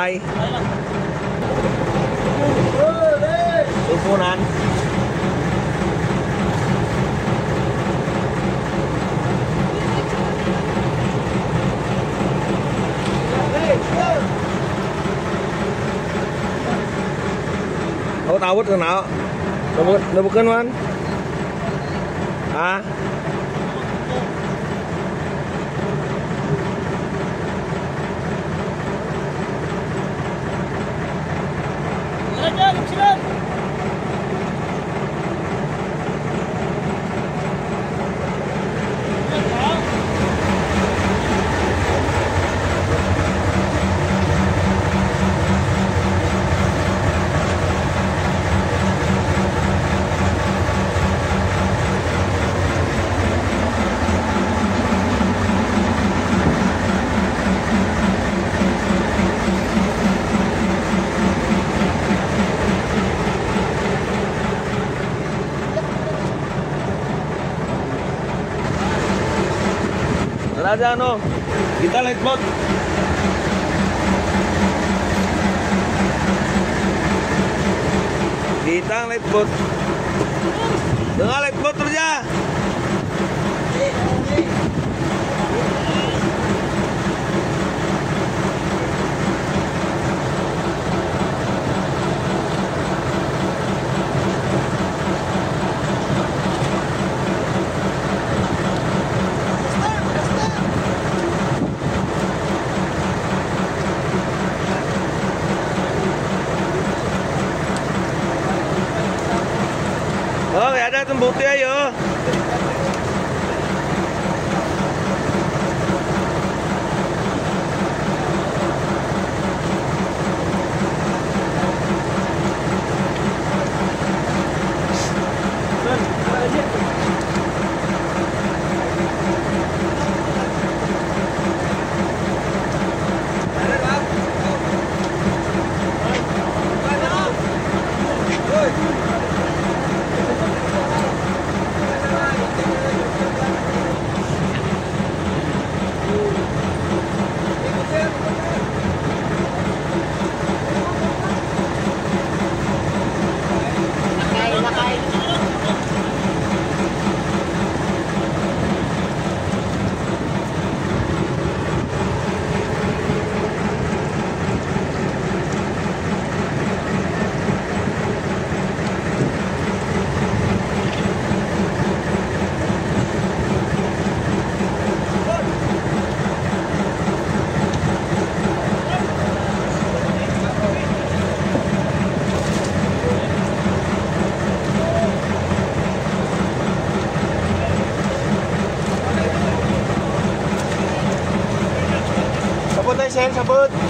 đây Tôi cô anh Kau tahu kenal? Nombor nombor kan? à Emekçiler, işçiler! Ada no. Kita light boat. Kita light boat. Dengan light boat kerja. 나라도 못 돼요. sense about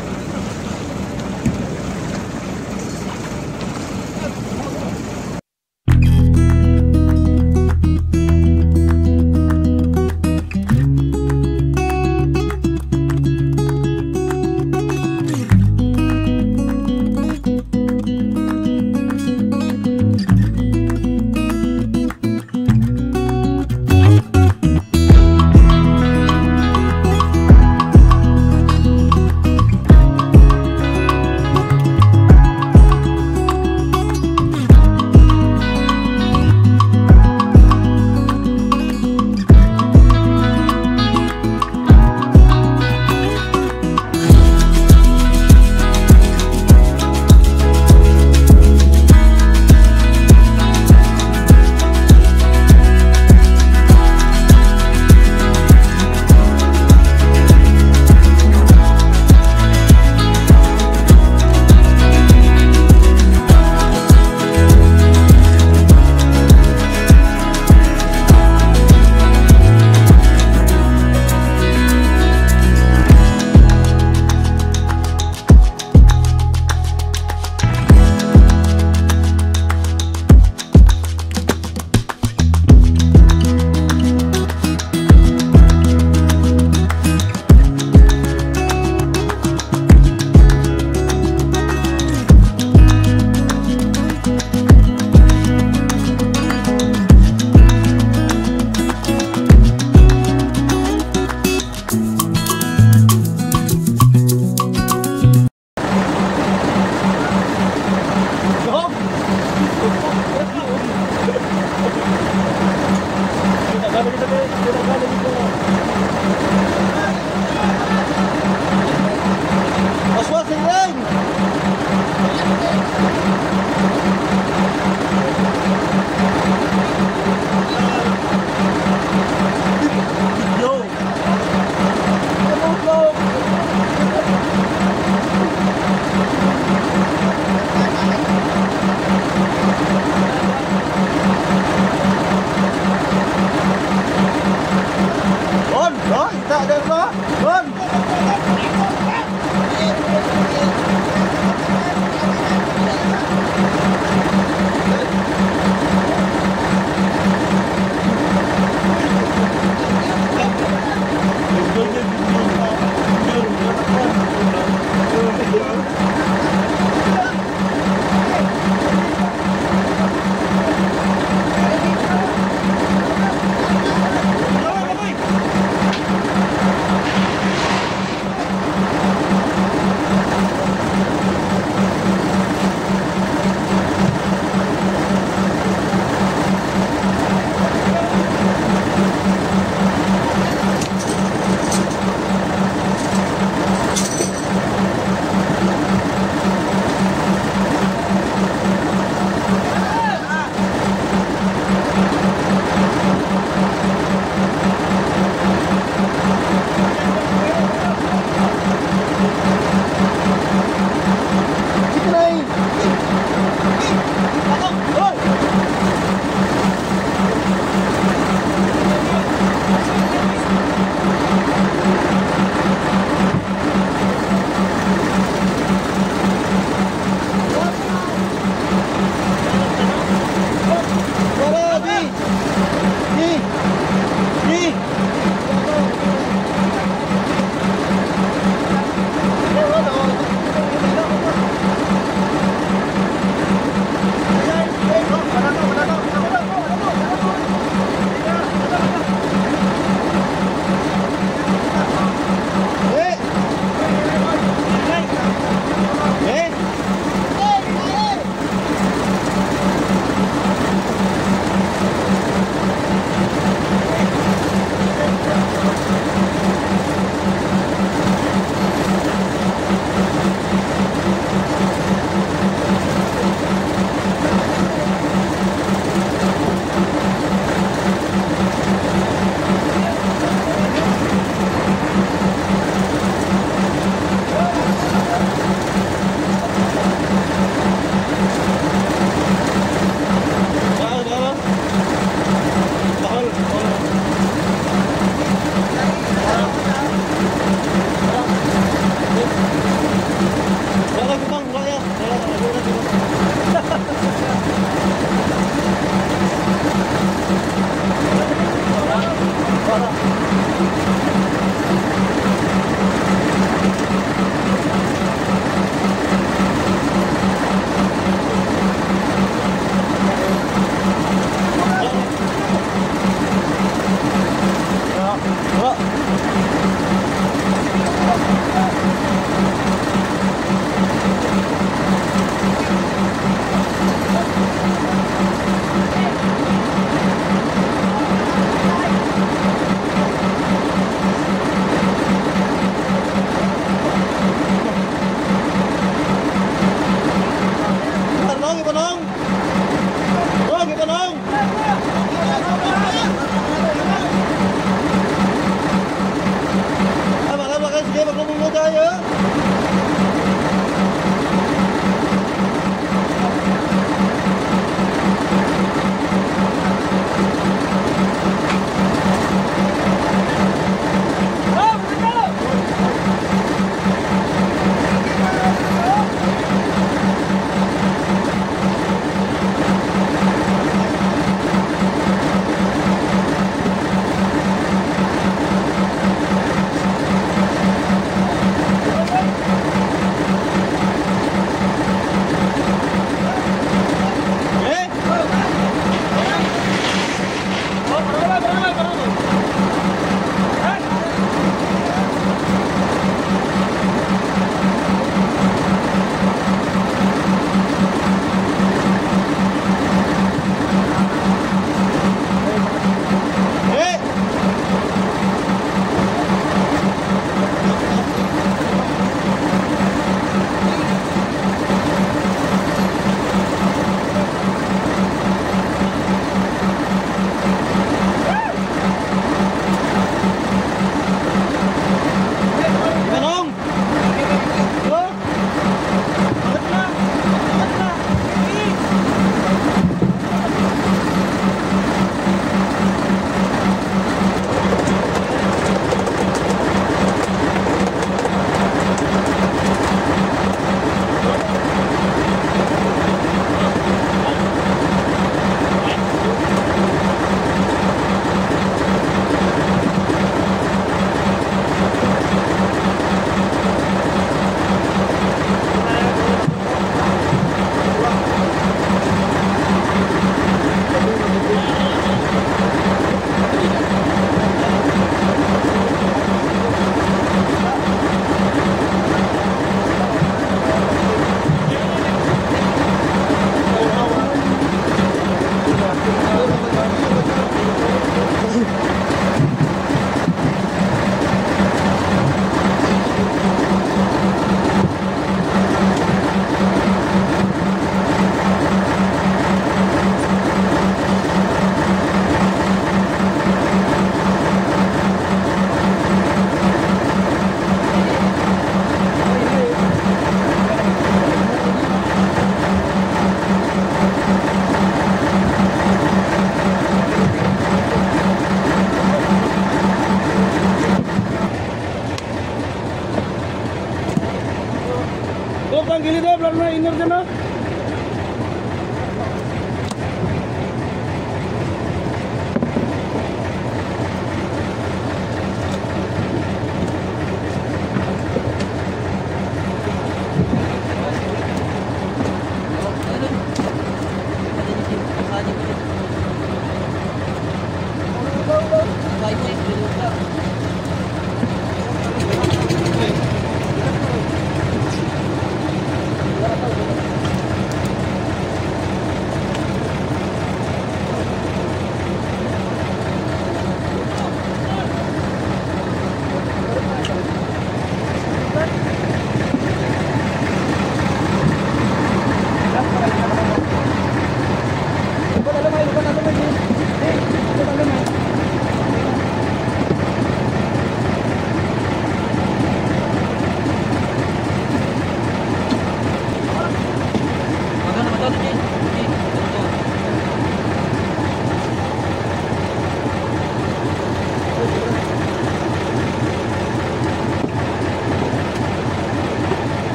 よろしくお願いします。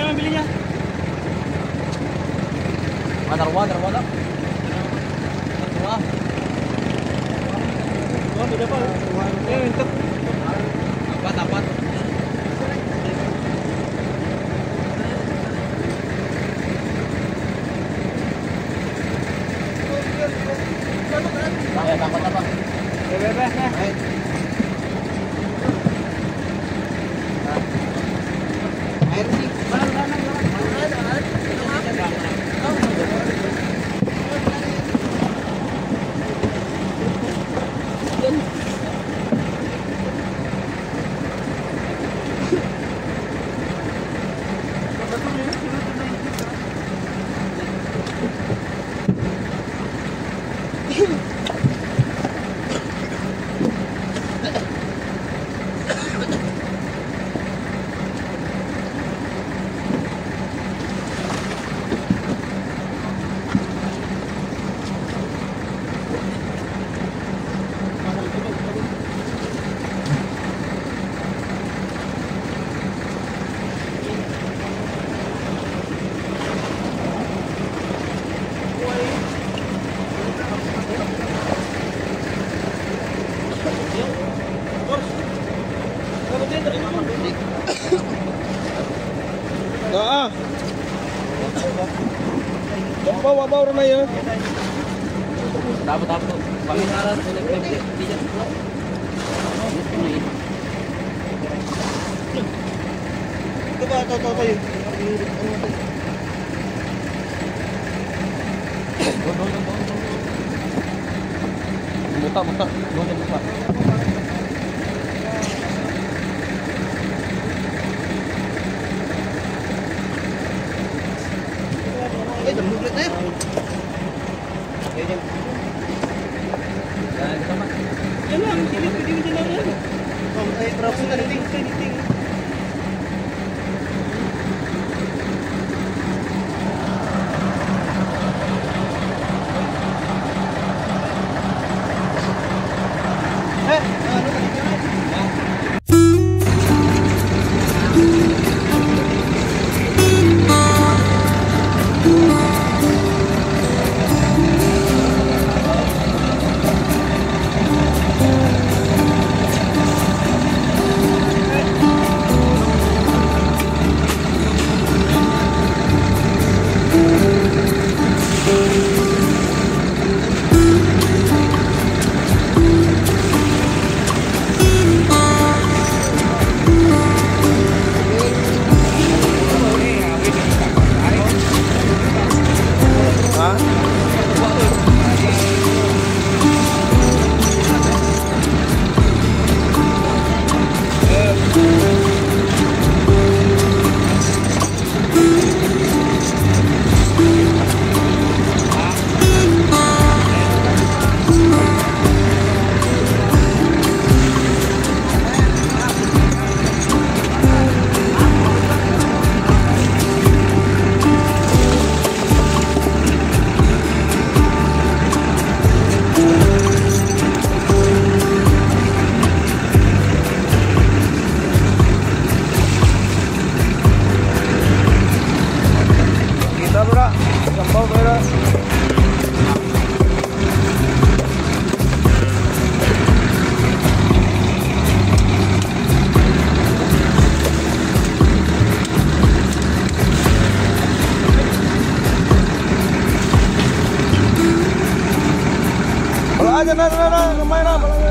Apa yang belinya? Darwa, darwa lang. Darwa. Oh, beda pa. Eh, untuk. Apat, apat. Bawa bawa na yun. Tapo, tapo. Panginaran sa nagpapit. Ito ba? Ito, ito, ito. Buka, buka. هذا ما ما ما ما ينام